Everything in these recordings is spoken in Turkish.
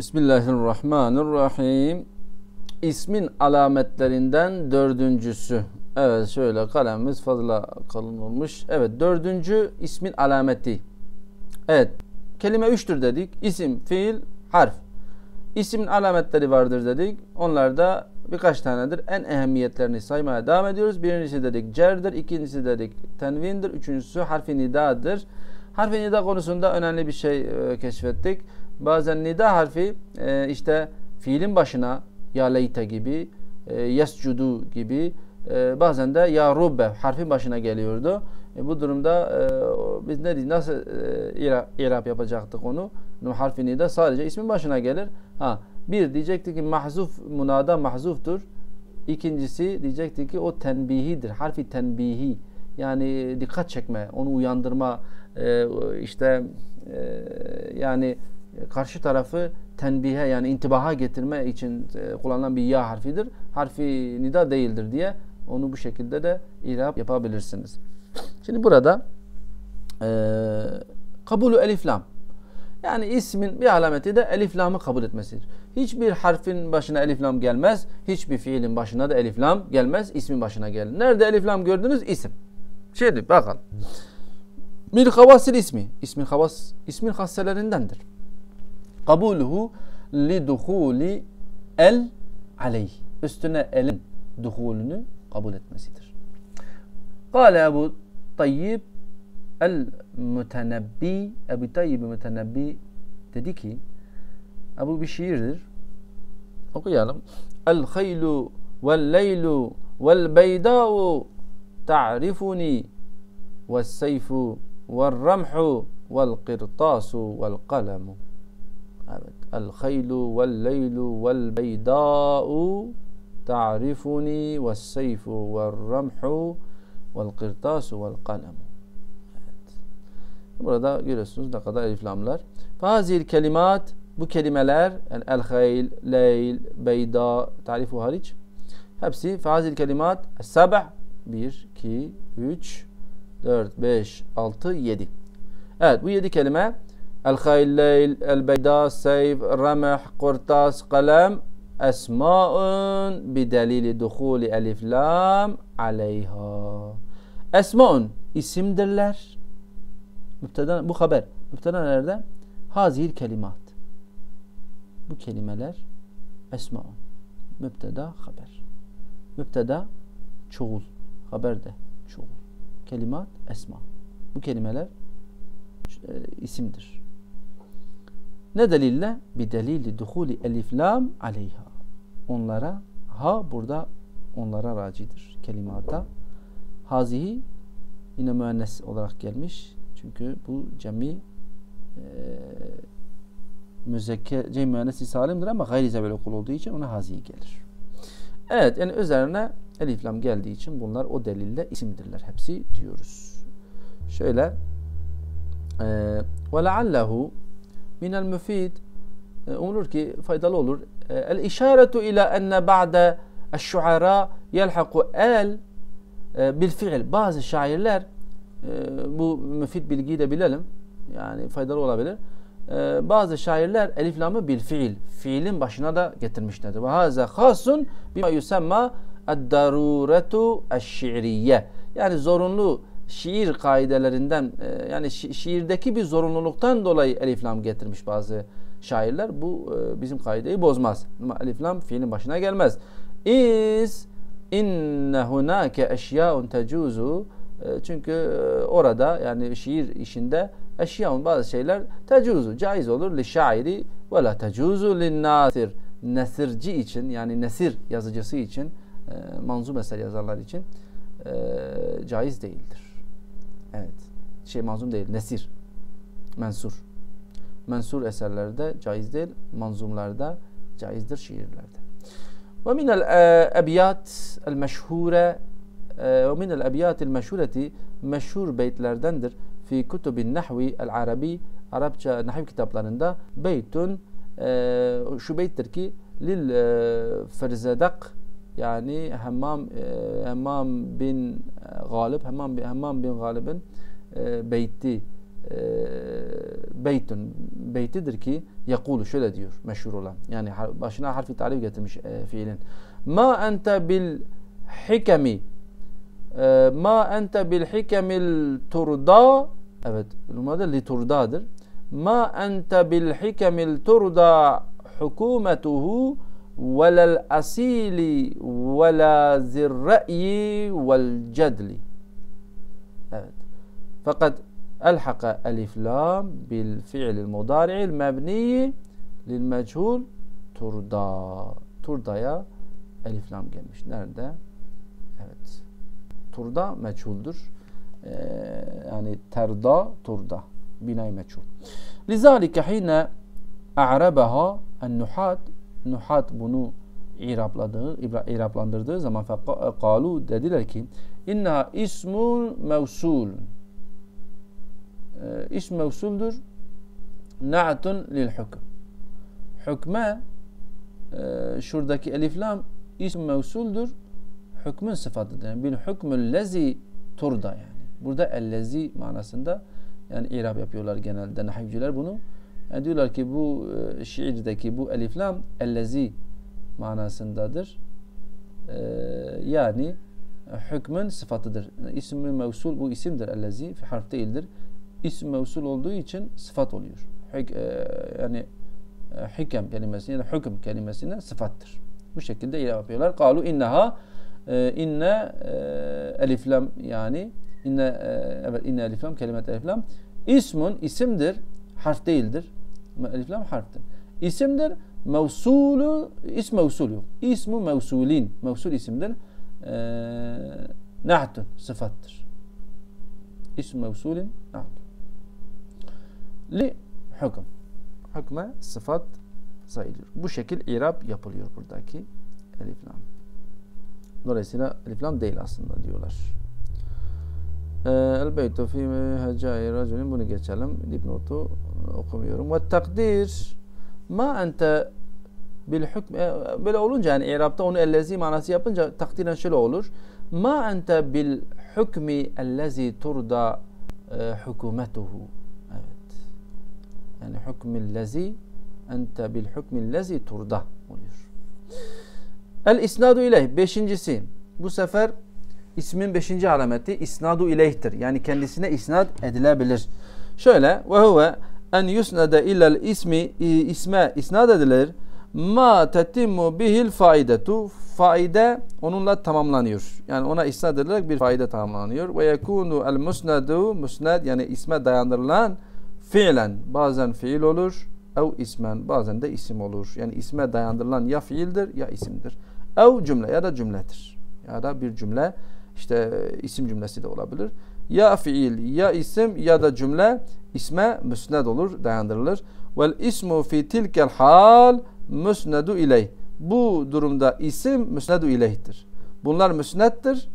Bismillahirrahmanirrahim. İsmin alametlerinden dördüncüsü. Evet şöyle kalemimiz fazla kalın olmuş. Evet dördüncü ismin alameti. Evet kelime üçtür dedik. İsim, fiil, harf. İsmin alametleri vardır dedik. Onlar da birkaç tanedir. En ehemmiyetlerini saymaya devam ediyoruz. Birincisi dedik cerdir, ikincisi dedik tenvindir, üçüncüsü harfi nidadır. Harfi nida konusunda önemli bir şey e, keşfettik. Bazen nida harfi e, işte fiilin başına ya leyte gibi, e, yescudu gibi e, bazen de ya rubbe harfin başına geliyordu. E, bu durumda e, biz ne nasıl e, irap yapacaktık onu? No, harfi nida sadece ismin başına gelir. Ha, bir diyecekti ki mahzuf munada mahzuftur. İkincisi diyecekti ki o tenbihidir. Harfi tenbihi. Yani dikkat çekme, onu uyandırma, e, işte e, yani karşı tarafı tenbihe yani intibaha getirme için e, kullanılan bir ya harfidir. Harfi nida değildir diye onu bu şekilde de irab yapabilirsiniz. Şimdi burada e, kabulü eliflam yani ismin bir alameti de eliflamı kabul etmesidir. Hiçbir harfin başına eliflam gelmez. Hiçbir fiilin başına da eliflam gelmez. İsmin başına gelir. Nerede eliflam gördünüz? İsim. Şimdi bakalım. Min havasil ismi. İsmin havas, ismin hasselerindendir. قبوله لدخول ال عليه. استنا ال دخولنا قبول المسيدر قال أبو طيب المتنبي أبو طيب المتنبي تديكي؟ أبو بشير. أوكي أقيالم الخيل والليل والبيداء تعرفني والسيف والرمح والقرطاس والقلم. Ve seyfu ve ramhu vel qirtasu vel kalemu. Evet. Burada görüyorsunuz ne kadar eliflamlar. Fazil kelimat bu kelimeler yani el hayl, leyl, beyda tarifu hariç hepsi fazil kelimat sebe' 1, 2, 3, 4, 5, 6, 7. Evet bu 7 kelime El-Hayleyl, El-Beyda, Seyf, Remeh, Kurtas, Kalem. Esma'un bi delili duhuli elif lam aleyha. Esma'un isimdirler. Müpteden, bu haber. Müpteden nerede? Hazir kelimat. Bu kelimeler esma'un. Müpteda haber. Müpteda çoğul. Haber de çoğul. Kelimat esma. Bu kelimeler e, isimdir. Ne delille? Bir delili duhuli elif lam aleyha. Onlara ha burada onlara racidir kelimata. Hazihi yine müennes olarak gelmiş. Çünkü bu cemi e, müzekker, cem müennesi salimdir ama gayri zebel okul olduğu için ona hazihi gelir. Evet yani üzerine elif lam geldiği için bunlar o delille isimdirler hepsi diyoruz. Şöyle ve leallehu minel müfid e, umulur ki faydalı olur. E, el işaretu ila enne ba'de eşşuara yelhaku el e, bil fiil. Bazı şairler bu müfid bilgiyi de bilelim. Yani faydalı olabilir. Bazı şairler elif lamı bil fiil. Fiilin başına da getirmişlerdir. Ve haza hasun bima yusemma ad-daruretu eş-şi'riye. Yani zorunlu şiir kaidelerinden e, yani şi şiirdeki bir zorunluluktan dolayı elif lam getirmiş bazı şairler. Bu e, bizim kaideyi bozmaz. Ama elif lam fiilin başına gelmez. İz inne hunake eşyaun tecuzu e, çünkü e, orada yani şiir işinde eşyaun bazı şeyler tecuzu caiz olur li şairi ve la tecuzu lin nasir nesirci için yani nesir yazıcısı için e, manzum eser yazarlar için caiz değildir. Evet. Şey manzum değil. Nesir. Mensur. Mensur eserlerde caiz değil. Manzumlarda caizdir şiirlerde. Ve minel ebiyat el meşhure ve minel ebiyat el meşhureti meşhur beytlerdendir. Fi kutubin nahvi el arabi Arapça nahiv kitaplarında beytun şu beyttir ki lil ferzedak yani Hemmam Hemmam bin غالب همان بن همان بين غالب آه، بيتي آه، بيت بيت دركي يقول شو ديور مشهور له يعني باشنا حرف تعريف مش آه، فعلا ما أنت بالحكم ما أنت بالحكم الترضى أبد الماده اللي ترضى ما أنت بالحكم الترضى حكومته velel asili ve la zirre'yi vel cedli. Evet. Fakat elhaka elif lam bil fi'lil mudari'il mebniyi lil meçhul turda. Turda'ya elif lam gelmiş. Nerede? Evet. Turda meçhuldür. Ee, yani terda turda. Binay meçhul. Lizalike hine a'rabaha en-nuhat Nuhat bunu irapladığı, iraplandırdığı zaman kalu dediler ki inna ismul mevsul e, ism mevsuldür na'tun lil hükm hükme e, şuradaki eliflam ism mevsuldür hükmün sıfatıdır. Yani bil hükmül lezi turda yani. Burada ellezi manasında yani irab yapıyorlar genelde nahivciler bunu. Yani diyorlar ki bu e, şiirdeki bu eliflam ellezi manasındadır. E, yani hükmün sıfatıdır. İsmi mevsul bu isimdir ellezi harf değildir. İsim mevsul olduğu için sıfat oluyor. Hük, e, yani e, hüküm kelimesine ya hüküm kelimesine sıfattır. Bu şekilde yapıyorlar. Kalu inneha e, inne e, eliflam yani inne e, evet inne eliflam kelimet eliflam ismun isimdir harf değildir Elif lam harftir. İsimdir. Mevsulü, ism mevsul yok. İsmu mevsulin. Mevsul isimdir. Ee, nahtun, sıfattır. İsm mevsulin, nahtun. Li hüküm. Hükme sıfat sayılıyor. Bu şekil irab yapılıyor buradaki elif lam. Dolayısıyla elif lam değil aslında diyorlar. El beytu fi hecai raculin bunu geçelim. Dipnotu okumuyorum. Ve takdir ma ente bil hükm böyle olunca yani İrab'da onu ellezi manası yapınca takdiren şöyle olur. Ma ente bil hükmi ellezi turda hükümetuhu. Evet. Yani hükmillezi ente bil hükmillezi turda oluyor. El isnadu ileyh. Beşincisi. Bu sefer ismin beşinci alameti isnadu ileyhtir. Yani kendisine isnad edilebilir. Şöyle ve huve en yusnede illel ismi isme isnad edilir. Ma tetimmu bihil faidetu faide onunla tamamlanıyor. Yani ona isnad edilerek bir faide tamamlanıyor. Ve yekunu el musnadu musnad yani isme dayandırılan fiilen bazen fiil olur ev ismen bazen de isim olur. Yani isme dayandırılan ya fiildir ya isimdir. Ev cümle ya da cümledir. Ya da bir cümle işte isim cümlesi de olabilir. Ya fiil ya isim ya da cümle isme müsned olur, dayandırılır. Vel ismu fi tilkel hal müsnedu ileyh. Bu durumda isim müsnedu ileyhtir. Bunlar müsnettir.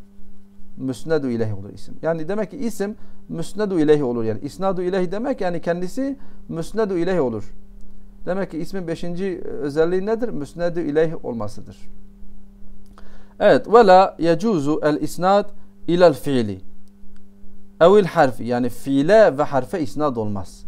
Müsnedu ileyh olur isim. Yani demek ki isim müsnedu ileyh olur. Yani isnadu ileyh demek yani kendisi müsnedu ileyh olur. Demek ki ismin beşinci özelliği nedir? Müsnedu ileyh olmasıdır. Evet. Ve la yecuzu el isnad ilel fiili. Evil harfi yani fiile ve harfe isnad olmaz.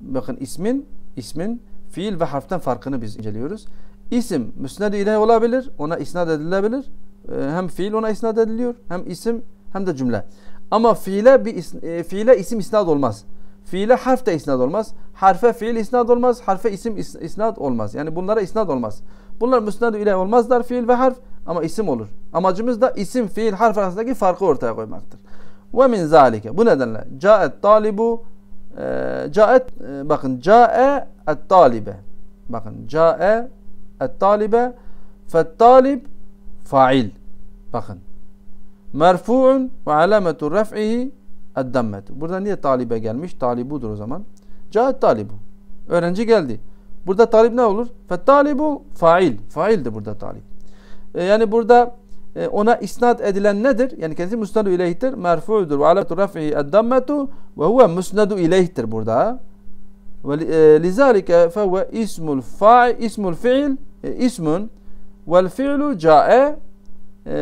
Bakın ismin ismin fiil ve harften farkını biz inceliyoruz. İsim müsned ile olabilir, ona isnad edilebilir. Ee, hem fiil ona isnad ediliyor, hem isim hem de cümle. Ama fiile bir is, e, fiile isim isnad olmaz. Fiile harf de isnad olmaz. Harfe fiil isnad olmaz. Harfe isim is, isnad olmaz. Yani bunlara isnad olmaz. Bunlar müsned ile olmazlar fiil ve harf ama isim olur. Amacımız da isim, fiil, harf arasındaki farkı ortaya koymaktır. Ve min zalike. Bu nedenle caet talibu e, caet e, bakın cae et talibe. Bakın cae et talibe fet talib fail. Bakın. Merfu'un ve alametu ref'ihi eddemmetu. Burada niye talibe gelmiş? Talibudur o zaman. Caet talibu. Öğrenci geldi. Burada talip ne olur? Fet talibu fail. Faildir burada talip. E, yani burada ona isnat edilen nedir? Yani kendisi musnadu ileyhtir. Merfu'dur. Ve alatu raf'i eddammetu ve huve musnadu ileyhtir burada. Ve e, lizalike fehuve ismul fa'i ismul fi'il e, ismun vel fi'lu ca'e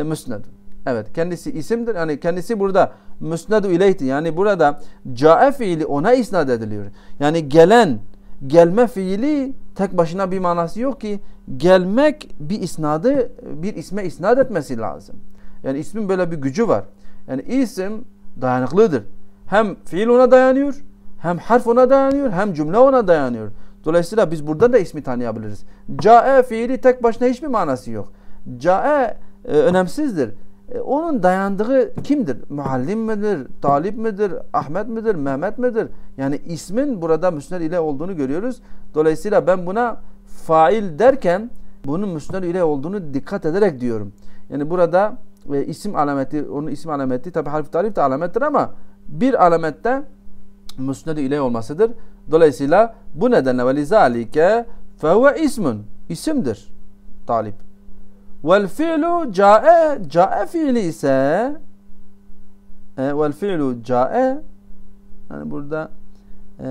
musnadu. Evet kendisi isimdir. Yani kendisi burada müsnedu ileyhti. Yani burada cae fiili ona isnat ediliyor. Yani gelen, gelme fiili tek başına bir manası yok ki gelmek bir isnadı bir isme isnat etmesi lazım. Yani ismin böyle bir gücü var. Yani isim dayanıklıdır. Hem fiil ona dayanıyor, hem harf ona dayanıyor, hem cümle ona dayanıyor. Dolayısıyla biz burada da ismi tanıyabiliriz. Cae fiili tek başına hiçbir manası yok. Cae e, önemsizdir. E, onun dayandığı kimdir? Muallim midir? Talip midir? Ahmet midir? Mehmet midir? Yani ismin burada müsned ile olduğunu görüyoruz. Dolayısıyla ben buna fail derken bunun müsned ile olduğunu dikkat ederek diyorum. Yani burada ve isim alameti, onun isim alameti tabi harf tarif de alamettir ama bir alamette müsned ile olmasıdır. Dolayısıyla bu nedenle ve lizalike fehuve ismun isimdir talip. Vel fi'lu ca'e ca'e fiili ise e, vel fi'lu ca'e yani burada e,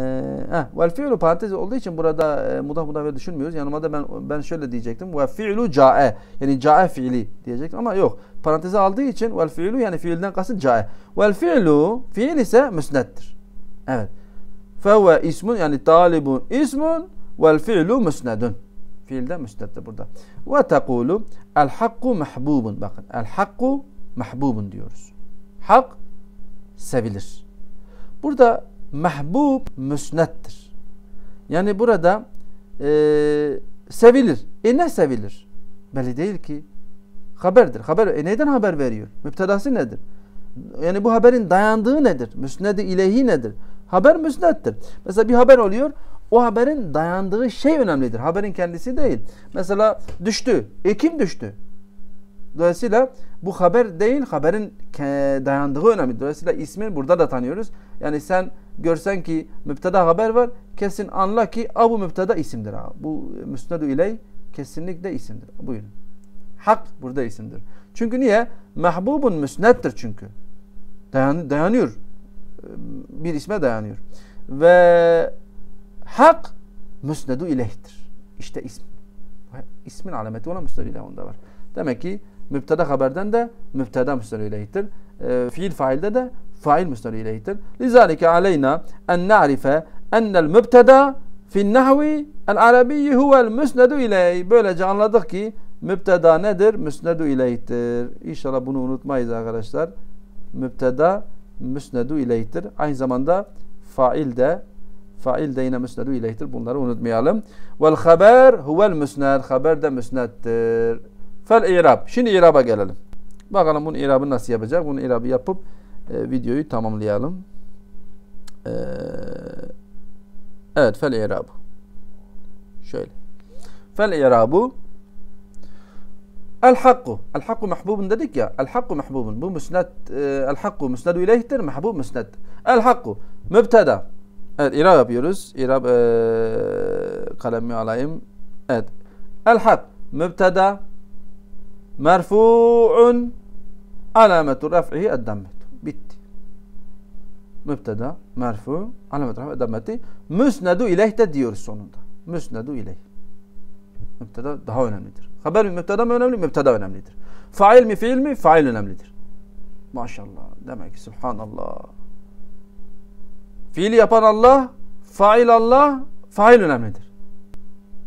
eh, vel fi'lu parantez olduğu için burada e, mudaf mudaf düşünmüyoruz. Yanıma ben ben şöyle diyecektim. Ve fi'lu ca'e yani ca'e fiili diyecektim ama yok. Paranteze aldığı için vel fi'lu yani fiilden kasıt ca'e. Vel fi'lu fiil ise müsnettir. Evet. Fevve ismun yani talibun ismun vel fi'lu müsnedun. Fiilde müsnettir burada. Ve tekulu el hakku mahbubun. Bakın el hakku mahbubun diyoruz. Hak sevilir. Burada mahbub müsnettir. Yani burada e, sevilir. E ne sevilir? Belli değil ki. Haberdir. Haber, e neyden haber veriyor? Müptedası nedir? Yani bu haberin dayandığı nedir? Müsnedi ileyhi nedir? Haber müsnettir. Mesela bir haber oluyor. O haberin dayandığı şey önemlidir. Haberin kendisi değil. Mesela düştü. E kim düştü? Dolayısıyla bu haber değil, haberin dayandığı önemli. Dolayısıyla ismini burada da tanıyoruz. Yani sen görsen ki müpteda haber var, kesin anla ki a bu müpteda isimdir. Ha. Bu müsnedu iley kesinlikle isimdir. Buyurun. Hak burada isimdir. Çünkü niye? Mahbubun müsnettir çünkü. Dayan, dayanıyor. Bir isme dayanıyor. Ve hak müsnedu ileyhtir. İşte ism. İsmin alameti olan müsnedu ileyh onda var. Demek ki müpteda haberden de müpteda müsnedu ileyhtir. E, fiil failde de fail müsnedu ileyhtir. Lizalike aleyna en na'rife ennel mübteda fin nahvi el arabiyyi huvel müsnedu ileyh. Böylece anladık ki mübteda nedir? Müsnedu ileyhtir. İnşallah bunu unutmayız arkadaşlar. Mübteda müsnedu ileyhtir. Aynı zamanda fail de fail de yine müsnedu ileyhtir. Bunları unutmayalım. Vel haber huvel müsned. Haber de müsneddir. Fel irab. Şimdi iraba gelelim. Bakalım bunun irabı nasıl yapacak? Bunu irabı yapıp e, videoyu tamamlayalım. E, evet fel irab. Şöyle. Fel irabu El hakku. El hakku mahbubun dedik ya. El hakku mahbubun. Bu müsned. E, el hakku müsnedu ileyhtir. Mahbub müsned. El hakku. Mübteda. Evet irab yapıyoruz. İrab e, kalemi alayım. Evet. El hak. Mübteda. Merfu'un. Alametu raf'ihi eddemmetu. Bitti. Mübteda. Merfu. Alametu raf'ihi eddemmeti. Müsnedu ileyh de diyoruz sonunda. Müsnedu ileyh. Mübteda daha önemlidir. Haber mi mübteda mı önemli? Mübteda önemlidir. Fail mi fiil mi? Fail önemlidir. Maşallah. Demek ki subhanallah. Fiili yapan Allah, fail Allah, fail önemlidir.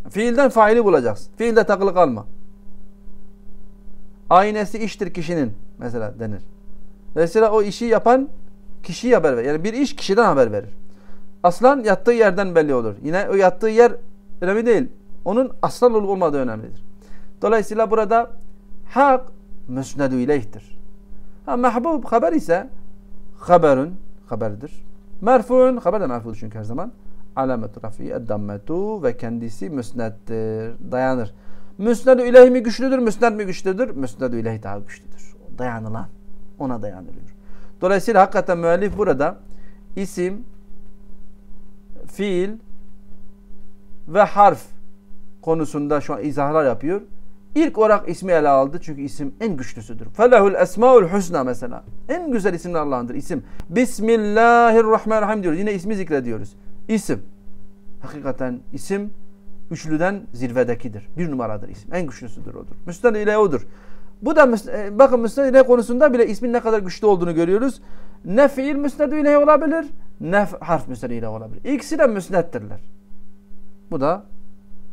Fiilden faili bulacaksın. Fiilde takılı kalma. Aynesi iştir kişinin mesela denir. Dolayısıyla o işi yapan kişiye haber verir. Yani bir iş kişiden haber verir. Aslan yattığı yerden belli olur. Yine o yattığı yer önemli değil. Onun aslan olup olmadığı önemlidir. Dolayısıyla burada hak müsnedu ileyhtir. Ha, mahbub haber ise haberun haberdir. Merfu'un haber de merfudur çünkü her zaman. Alamet rafi eddammetu ve kendisi müsnettir. Dayanır. Müsnedu ileyh mi güçlüdür? Müsned mi güçlüdür? Müsnedu ileyh daha güçlüdür. Dayanılan. Ona dayanılıyor. Dolayısıyla hakikaten müellif burada isim, fiil ve harf konusunda şu an izahlar yapıyor. İlk olarak ismi ele aldı çünkü isim en güçlüsüdür. Felehul esmaul husna mesela. En güzel isimler Allah'ındır isim. Bismillahirrahmanirrahim diyoruz. Yine ismi zikrediyoruz. İsim. Hakikaten isim üçlüden zirvedekidir. Bir numaradır isim. En güçlüsüdür odur. Müsned ile odur. Bu da e, bakın müsned ile konusunda bile ismin ne kadar güçlü olduğunu görüyoruz. ne fiil müsnedü ileyh olabilir ne harf müsnedü ileyh olabilir. İkisi de müsnettirler. Bu da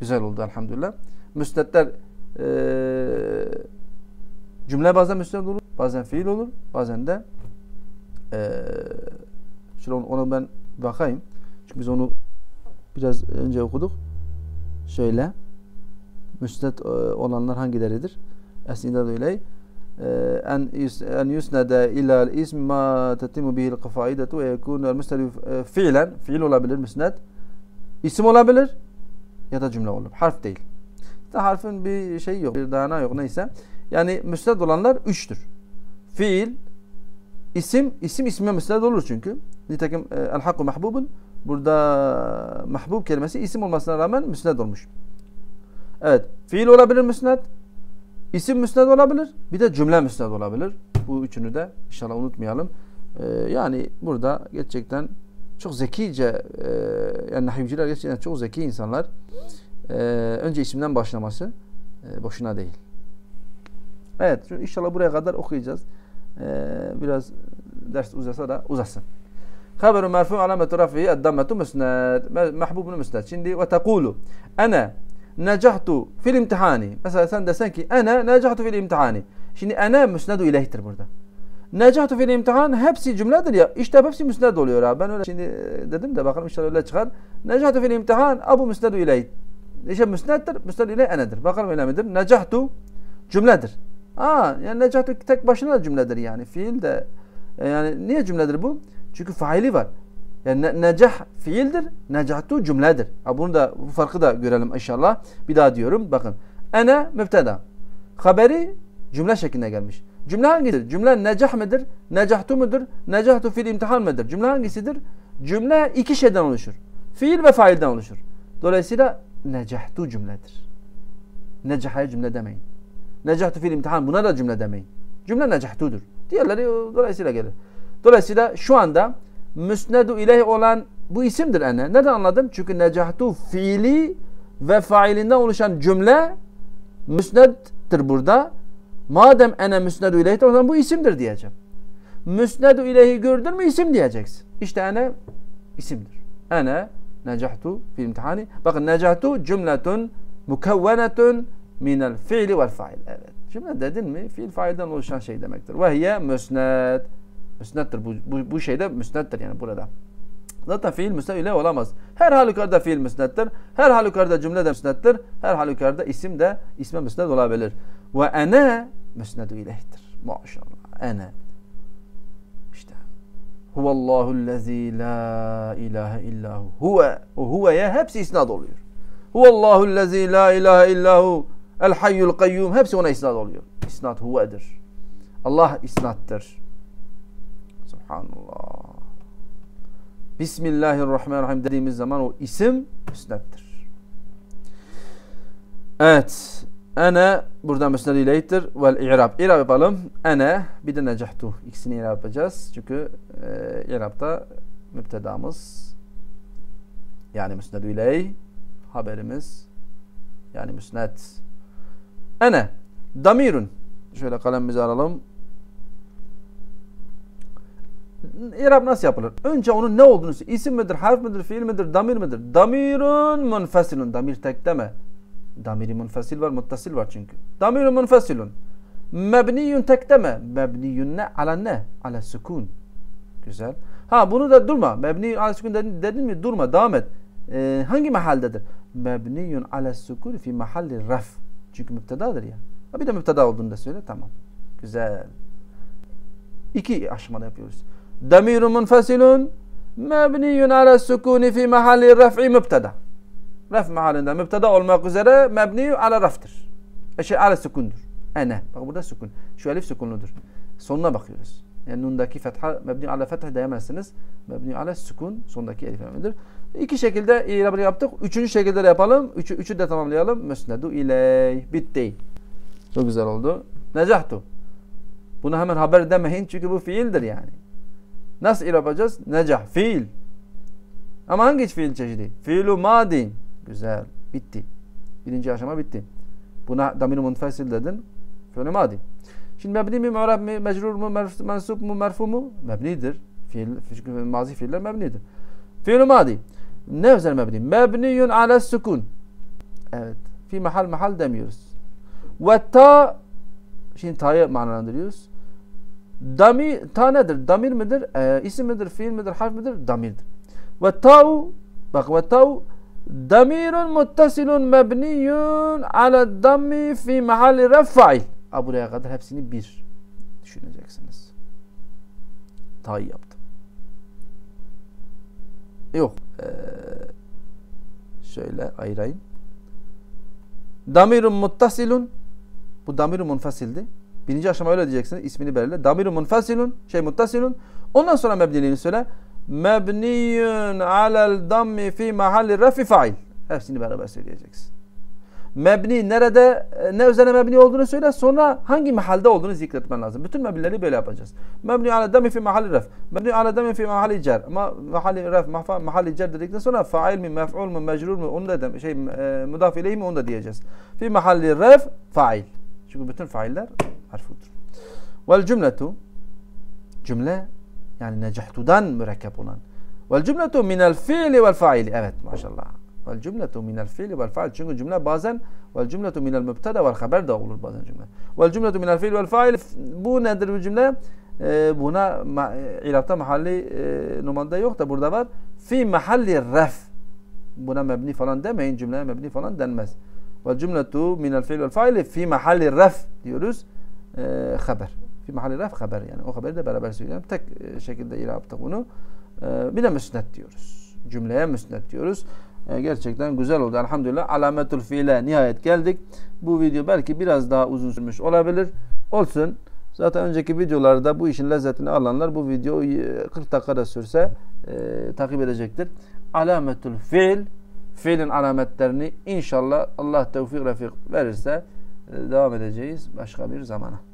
güzel oldu elhamdülillah. Müsnetler e, cümle bazen müsned olur, bazen fiil olur, bazen de e, şöyle ona ben bakayım. Çünkü biz onu biraz önce okuduk. Şöyle müsned e, olanlar hangileridir? Esnida öyle. Ee, en yusnede ilal ism ma tetimu bihil kafaidetu ve yekunel müsned e, fiilen. Fiil olabilir müsned. İsim olabilir ya da cümle olur. Harf değil. Harfin bir şey yok. Bir dayanağı yok neyse. Yani müsned olanlar üçtür. Fiil, isim, isim isme müsned olur çünkü. Nitekim el hakku mahbubun burada mahbub kelimesi isim olmasına rağmen müsned olmuş. Evet. Fiil olabilir müsned. İsim müsned olabilir. Bir de cümle müsned olabilir. Bu üçünü de inşallah unutmayalım. Ee, yani burada gerçekten çok zekice e, yani nahivciler gerçekten çok zeki insanlar. Ee, önce isimden başlaması e, boşuna değil. Evet inşallah buraya kadar okuyacağız. Ee, biraz ders uzasa da uzasın. Haberu merfu alametu rafihi eddametu müsned. Mahbubun müsned. Şimdi ve tekulu. Ana necahtu fil imtihani. Mesela sen desen ki ana necahtu fil imtihani. Şimdi ana müsnedu ileyhtir burada. Necahtu fil imtihan hepsi cümledir ya. İşte hepsi müsned oluyor abi. Ben öyle şimdi dedim de bakalım inşallah öyle çıkar. Necahtu fil imtihan abu müsnedu ileyh. İşte müsneddir. Müsned ileyh enedir. Bakalım öyle midir? Necahtu cümledir. Aa yani necahtu tek başına da cümledir yani. Fiil de yani niye cümledir bu? Çünkü faili var. Yani ne, necah fiildir, necahtu cümledir. Ha, bunu da bu farkı da görelim inşallah. Bir daha diyorum. Bakın. Ene mübteda. Haberi cümle şeklinde gelmiş. Cümle hangisidir? Cümle necah mıdır? Necahtu mudur? Necahtu fil imtihan mıdır? Cümle hangisidir? Cümle iki şeyden oluşur. Fiil ve failden oluşur. Dolayısıyla necahtu cümledir. Necahaya cümle demeyin. Necahtu fil imtihan buna da cümle demeyin. Cümle necahtudur. Diğerleri dolayısıyla gelir. Dolayısıyla şu anda müsnedu ileyh olan bu isimdir ene. Neden anladım? Çünkü necahtu fiili ve failinden oluşan cümle müsneddir burada. Madem ene müsnedu ileyhtir o zaman bu isimdir diyeceğim. Müsnedu ileyhi gördün mü isim diyeceksin. İşte ene isimdir. Ene necahtu fi imtihani. Bakın necahtu cümletun mukevvenetun minel fiili vel fail. Evet. Cümle dedin mi fiil failden oluşan şey demektir. Ve hiye müsned. Müsnettir. Bu, bu, bu şeyde müsnettir yani burada. Zaten fiil müsned ile olamaz. Her halükarda fiil müsnettir. Her halükarda cümle de müsnettir. Her halükarda isim de isme müsned olabilir. Ve ene müsnedu ileyhtir. Maşallah. Ene. Huvallahu lezi la ilahe illahu. Huve. O huveye hepsi isnad oluyor. Huvallahu lezi la ilahe illahu. El hayyul kayyum. Hepsi ona isnad oluyor. İsnad huvedir. Allah isnattır. Subhanallah. Bismillahirrahmanirrahim dediğimiz zaman o isim müsnettir. Evet. Ene burada müsned ileyhtir. Vel i'rab. İ'rab yapalım. Ene bir de necahtu. İkisini i'rab yapacağız. Çünkü e, i'rabda müptedamız yani müsned ileyh haberimiz yani müsned. Ene damirun. Şöyle kalemimizi alalım. İrab nasıl yapılır? Önce onun ne olduğunu isim midir, harf midir, fiil midir, damir midir? Damirun munfasilun. Damir tek deme. Damiri munfasil var, muttasil var çünkü. Damiri munfasilun. Mebniyun tekteme. Mebniyun ne? Ala ne? Ala sükun. Güzel. Ha bunu da durma. Mebniyun ala sükun dedin, dedin mi? Durma. Devam et. Ee, hangi mahaldedir? Mebniyun ala sükun fi mahalli raf. Çünkü müptedadır ya. Ha, bir de müpteda olduğunu da söyle. Tamam. Güzel. İki aşamada yapıyoruz. Damirun munfasilun mebniyun ala sükuni fi mahalli raf'i müpteda ref mahallinde müpteda olmak üzere mebni ala raftır. Şey ala sükundur. Ene. Bak burada sükun. Şu elif sükunludur. Sonuna bakıyoruz. Yani nundaki fetha mebni ala fetha diyemezsiniz. Mebni ala sükun sondaki elif önemlidir. İki şekilde irabını yaptık. Üçüncü şekilde de yapalım. Üçü, üçü de tamamlayalım. Müsnedu ileyh. Bitti. Çok güzel oldu. Necahtu. Bunu hemen haber demeyin çünkü bu fiildir yani. Nasıl yapacağız? Necah. Fiil. Ama hangi fiil çeşidi? Fiilu madin. Güzel. Bitti. Birinci aşama bitti. Buna damir munfasil dedin. Fiilu madin. Şimdi mebni mi, mu'rab mi, mecrur mu, merf- mensup mu, merfu mu? Mebnidir. Fiil, mazi fiiller mebnidir. Fiil madi. Ne üzerine mebni? Mebniyun ala sukun. Evet. Fi mahal mahal demiyoruz. Ve ta şimdi ta'yı manalandırıyoruz. Dami, ta nedir? Damir midir? E, isim midir? Fiil midir? Harf midir? Damirdir. Ve ta'u bak ve ta'u damirun muttasilun mebniyun ala dammi fi mahalli ref fail. Ha, buraya kadar hepsini bir düşüneceksiniz. Ta'yı yaptım. Yok. Ee, şöyle ayırayım. Damirun muttasilun bu damirun munfasildi. Birinci aşama öyle diyeceksiniz. ismini belirle. Damirun munfasilun şey muttasilun. Ondan sonra mebniliğini söyle. Mebniyun alel dammi fi mahalli refi fail. Hepsini beraber söyleyeceksin. Mebni nerede e, ne üzerine mebni olduğunu söyle sonra hangi mahalde olduğunu zikretmen lazım. Bütün mebnileri böyle yapacağız. Mebni ala dami fi mahalli ref. Mebni ala dami fi mahalli cer. Ama mahalli mafa, mahalli cer dedikten sonra fail mi, mef'ul mu, mecrur mu onu da dem şey e, mudaf mi onu da diyeceğiz. Fi mahalli ref fail. Çünkü bütün failler harfudur. Vel cümletu cümle yani necahtudan mürekkep olan. Vel cümletu minel fiili vel faili. Evet maşallah. Vel cümletu minel fiili vel fail. Çünkü cümle bazen vel cümletu minel mübteda vel haber da olur bazen cümle. Vel cümletu minel fiili vel fail. Bu nedir bu cümle? Ee, buna ma, ilafta mahalli e, numarada yok da burada var. Fi mahalli ref. Buna mebni falan demeyin. Cümleye mebni falan denmez. Vel cümletu minel fiili vel fail fi mahalli ref diyoruz. Ee, haber. Fi mahalli ref haber yani. O haberi de beraber söyleyelim. Tek e, şekilde ilafta bunu. Ee, bir de müsnet diyoruz. Cümleye müsnet diyoruz. Ee, gerçekten güzel oldu. Elhamdülillah alametül fiile nihayet geldik. Bu video belki biraz daha uzun sürmüş olabilir. Olsun. Zaten önceki videolarda bu işin lezzetini alanlar bu video 40 dakikada sürse e, takip edecektir. Alametül fiil fiilin alametlerini inşallah Allah tevfik refik verirse e, devam edeceğiz başka bir zamana.